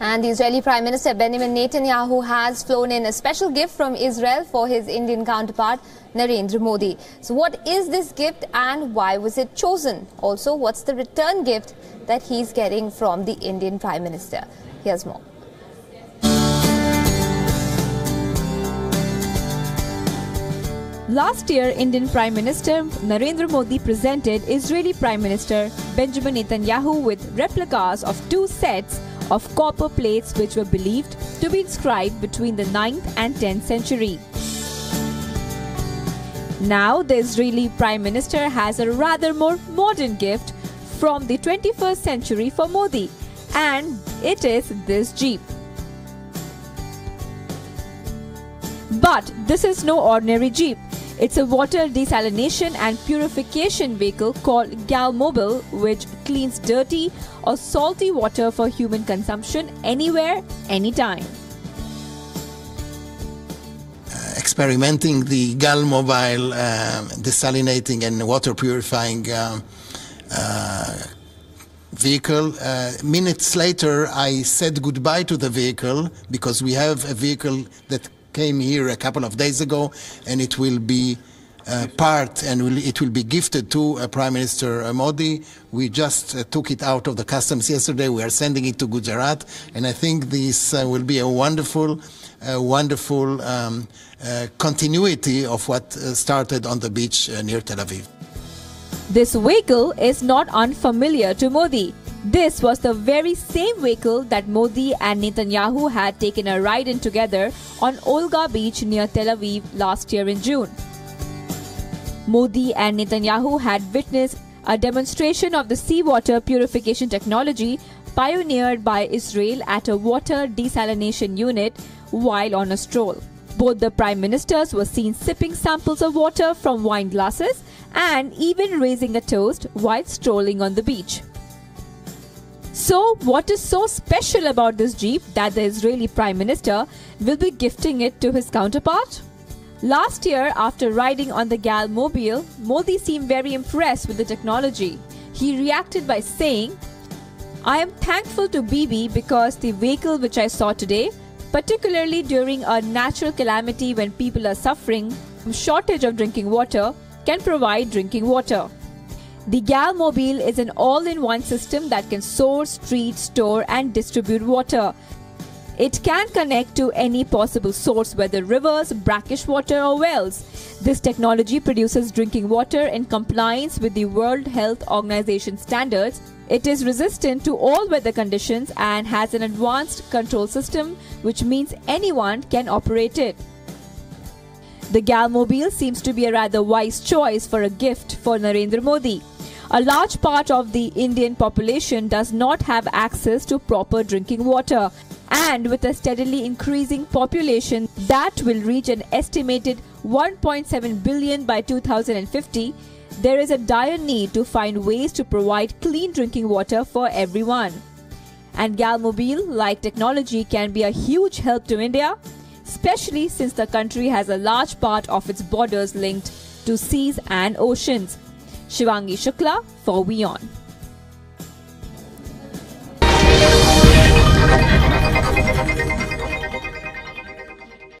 And the Israeli Prime Minister Benjamin Netanyahu has flown in a special gift from Israel for his Indian counterpart Narendra Modi. So what is this gift and why was it chosen? Also, what's the return gift that he's getting from the Indian Prime Minister? Here's more. Last year, Indian Prime Minister Narendra Modi presented Israeli Prime Minister Benjamin Netanyahu with replicas of two sets of copper plates which were believed to be inscribed between the 9th and 10th century. Now, the Israeli Prime Minister has a rather more modern gift from the 21st century for Modi, and it is this Jeep. But this is no ordinary Jeep. It's a water desalination and purification vehicle called Galmobile, which cleans dirty or salty water for human consumption anywhere, anytime. Uh, experimenting the Galmobile um, desalinating and water purifying um, uh, vehicle. Uh, minutes later, I said goodbye to the vehicle because we have a vehicle that came here a couple of days ago, and it will be uh, part and will, it will be gifted to uh, Prime Minister uh, Modi. We just uh, took it out of the customs yesterday. We are sending it to Gujarat, and I think this uh, will be a wonderful, wonderful um, continuity of what started on the beach near Tel Aviv. This vehicle is not unfamiliar to Modi. This was the very same vehicle that Modi and Netanyahu had taken a ride in together on Olga Beach near Tel Aviv last year in June. Modi and Netanyahu had witnessed a demonstration of the seawater purification technology pioneered by Israel at a water desalination unit while on a stroll. Both the prime ministers were seen sipping samples of water from wine glasses and even raising a toast while strolling on the beach. So, what is so special about this Jeep that the Israeli Prime Minister will be gifting it to his counterpart? Last year, after riding on the Galmobile, Modi seemed very impressed with the technology. He reacted by saying, I am thankful to Bibi because the vehicle which I saw today, particularly during a natural calamity when people are suffering from shortage of drinking water, can provide drinking water. The Galmobile is an all-in-one system that can source, treat, store and distribute water. It can connect to any possible source whether rivers, brackish water or wells. This technology produces drinking water in compliance with the World Health Organization standards. It is resistant to all weather conditions and has an advanced control system which means anyone can operate it. The Galmobile seems to be a rather wise choice for a gift for Narendra Modi. A large part of the Indian population does not have access to proper drinking water. And with a steadily increasing population that will reach an estimated 1.7 billion by 2050, there is a dire need to find ways to provide clean drinking water for everyone. And Galmobile, like technology, can be a huge help to India, especially since the country has a large part of its borders linked to seas and oceans. Shivangi Shukla for WION.